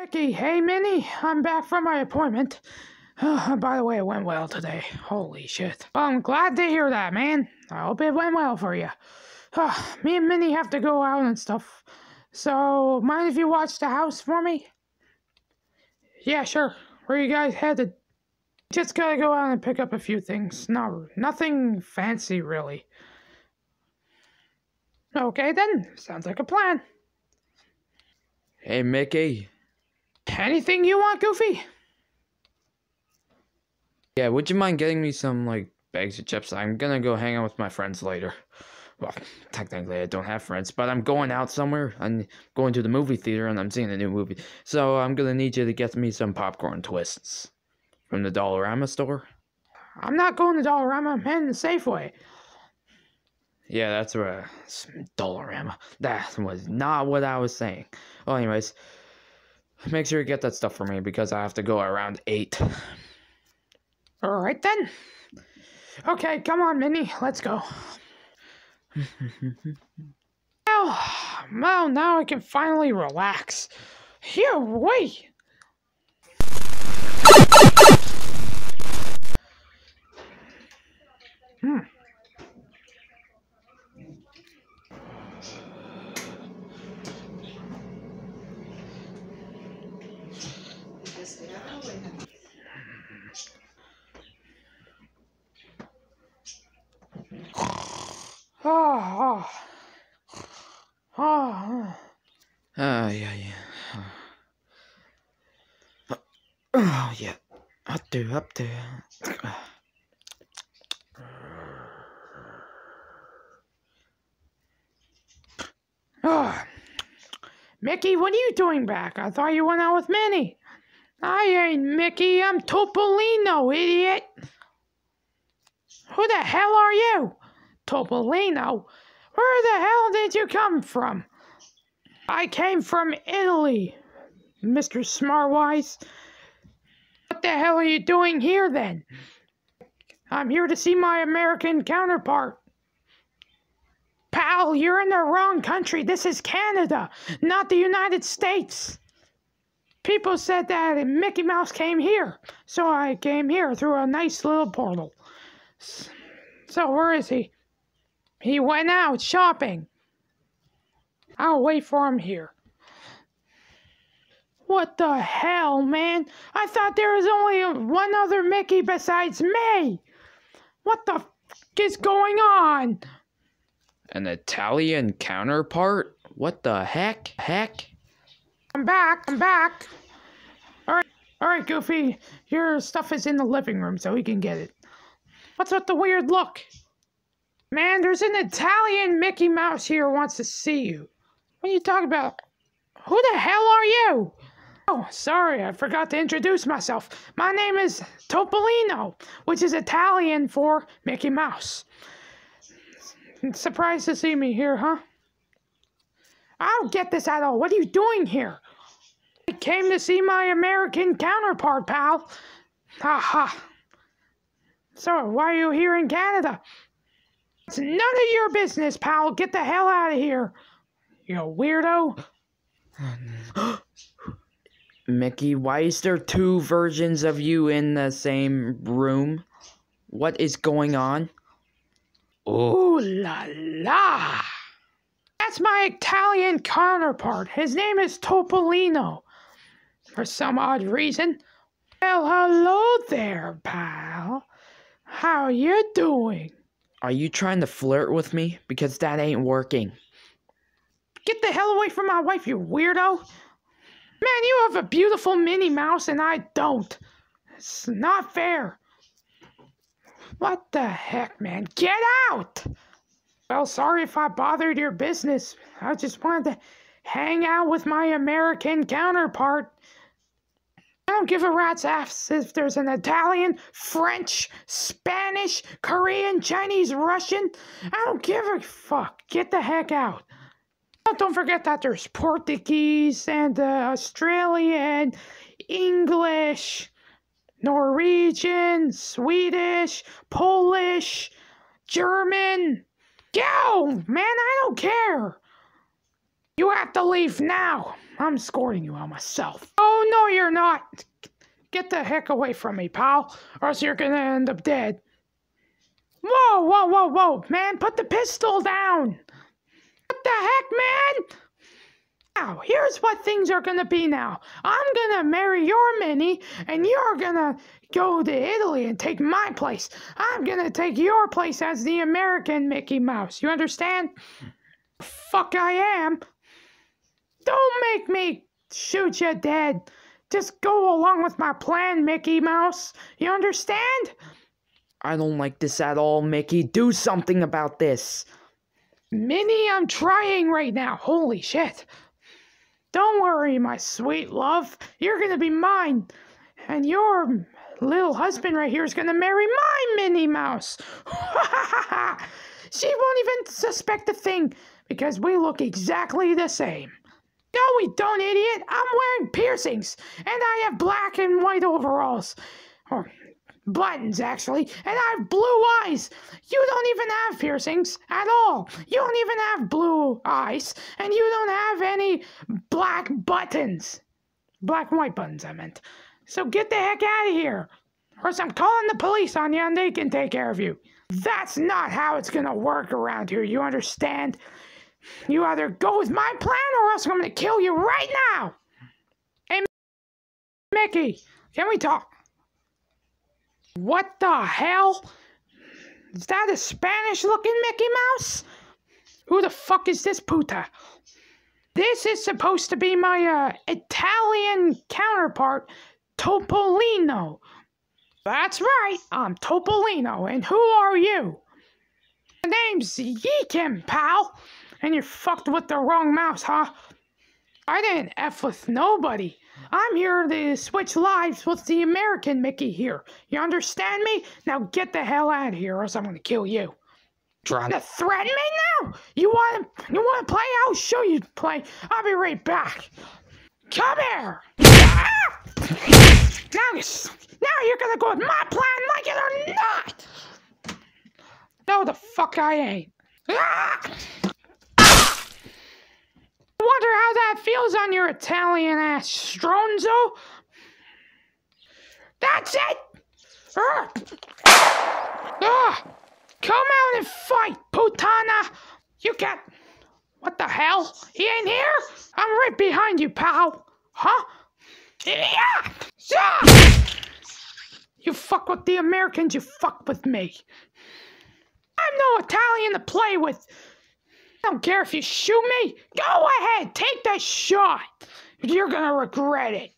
Mickey, hey Minnie, I'm back from my appointment. by the way, it went well today. Holy shit. Well, I'm glad to hear that, man. I hope it went well for you. me and Minnie have to go out and stuff. So, mind if you watch the house for me? Yeah, sure. Where you guys headed? Just gotta go out and pick up a few things. No, nothing fancy, really. Okay, then. Sounds like a plan. Hey, Mickey. Anything you want, Goofy? Yeah, would you mind getting me some, like, bags of chips? I'm gonna go hang out with my friends later. Well, technically, I don't have friends, but I'm going out somewhere. I'm going to the movie theater and I'm seeing a new movie. So I'm gonna need you to get me some popcorn twists from the Dollarama store. I'm not going to Dollarama, I'm heading to Safeway. Yeah, that's right. Dollarama. That was not what I was saying. Well, anyways, make sure you get that stuff for me because I have to go around 8. All right then. Okay, come on, Minnie, let's go. oh, well, now I can finally relax. Here, wait. Hmm. Oh, oh. Oh. Ah, yeah, yeah. Oh, yeah. Up there, up there. Oh. Mickey, what are you doing back? I thought you went out with Minnie. I ain't Mickey, I'm Topolino, idiot. Who the hell are you? Topolino? Where the hell did you come from? I came from Italy, Mr. Smartwise. What the hell are you doing here then? I'm here to see my American counterpart. Pal, you're in the wrong country. This is Canada, not the United States. People said that Mickey Mouse came here, so I came here through a nice little portal. So, where is he? He went out shopping. I'll wait for him here. What the hell, man? I thought there was only one other Mickey besides me. What the f is going on? An Italian counterpart? What the heck? Heck? I'm back. I'm back. All right. All right, Goofy. Your stuff is in the living room, so we can get it. What's with the weird look? Man, there's an Italian Mickey Mouse here who wants to see you. What are you talking about? Who the hell are you? Oh, sorry, I forgot to introduce myself. My name is Topolino, which is Italian for Mickey Mouse. Surprised to see me here, huh? I don't get this at all. What are you doing here? I came to see my American counterpart, pal. Ha ha. So, why are you here in Canada? It's none of your business, pal. Get the hell out of here. You weirdo. Mickey, why is there two versions of you in the same room? What is going on? Ooh la la! That's my Italian counterpart. His name is Topolino. For some odd reason. Well, hello there, pal. How you doing? Are you trying to flirt with me? Because that ain't working. Get the hell away from my wife, you weirdo! Man, you have a beautiful Minnie Mouse and I don't. It's not fair. What the heck, man? Get out! Well, sorry if I bothered your business. I just wanted to hang out with my American counterpart. I don't give a rat's ass if there's an Italian, French, Spanish, Korean, Chinese, Russian. I don't give a fuck. Get the heck out. Don't forget that there's Portuguese and uh, Australian, English, Norwegian, Swedish, Polish, German. Go, man, I don't care. You have to leave now. I'm escorting you out myself. Oh, no, you're not. Get the heck away from me, pal, or else you're gonna end up dead. Whoa, whoa, whoa, whoa, man, put the pistol down. What the heck, man? Now, here's what things are gonna be now. I'm gonna marry your Minnie, and you're gonna go to Italy and take my place. I'm gonna take your place as the American Mickey Mouse. You understand? Fuck, I am. Don't make me shoot you dead. Just go along with my plan, Mickey Mouse. You understand? I don't like this at all, Mickey. Do something about this. Minnie, I'm trying right now. Holy shit. Don't worry, my sweet love. You're gonna be mine. And your little husband right here is gonna marry my Minnie Mouse. she won't even suspect a thing because we look exactly the same. No, we don't, idiot. I'm wearing piercings, and I have black and white overalls. Or buttons, actually, and I have blue eyes. You don't even have piercings at all. You don't even have blue eyes, and you don't have any black buttons. Black and white buttons, I meant. So get the heck out of here, or else I'm calling the police on you and they can take care of you. That's not how it's gonna work around here, you understand? You either go with my plan or else I'm gonna kill you right now! Hey, Mickey, can we talk? What the hell? Is that a Spanish looking Mickey Mouse? Who the fuck is this puta? This is supposed to be my uh, Italian counterpart, Topolino. That's right, I'm Topolino, and who are you? My name's Yeekim, pal, and you fucked with the wrong mouse, huh? I didn't F with nobody. I'm here to switch lives with the American Mickey here. You understand me? Now get the hell out of here, or else I'm gonna kill you. Trying to threaten me now? You want? You want to play? I'll show you play. I'll be right back. Come here. Ah! Now, you, now you're gonna go with my plan, like it or not. No, the fuck I ain't. Ah! I wonder how that feels on your Italian ass, Stronzo. That's it. Come out and fight, putana! You got. What the hell? He ain't here? I'm right behind you, pal. Huh? Yeah! Yeah! You fuck with the Americans, you fuck with me. I'm no Italian to play with. I don't care if you shoot me. Go ahead, take the shot. You're gonna regret it.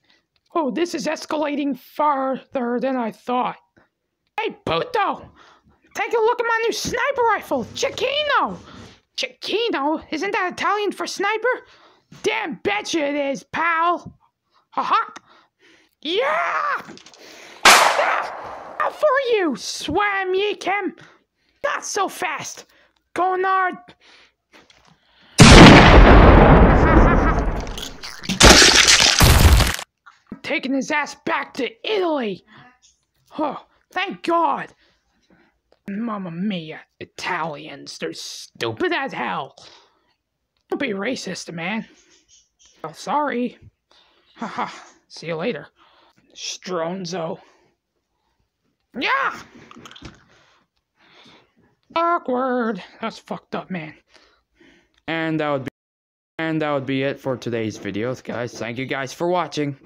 Oh, this is escalating farther than I thought. Hey, puto! Take a look at my new sniper rifle, Cecchino! Cecchino? Isn't that Italian for sniper? Damn betcha it is, pal! Haha! Yeah! Ah! For you, Swam Yeekem! Not so fast! Gonard! Taking his ass back to Italy! Oh, thank God! Mamma mia, Italians, they're stupid as hell. Don't be racist, man. Oh, sorry. Haha, see you later. Stronzo. Yeah! Awkward. That's fucked up, man. And that would be and that would be it for today's videos, guys. Thank you guys for watching.